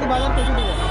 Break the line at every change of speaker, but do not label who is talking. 你把点东西回来。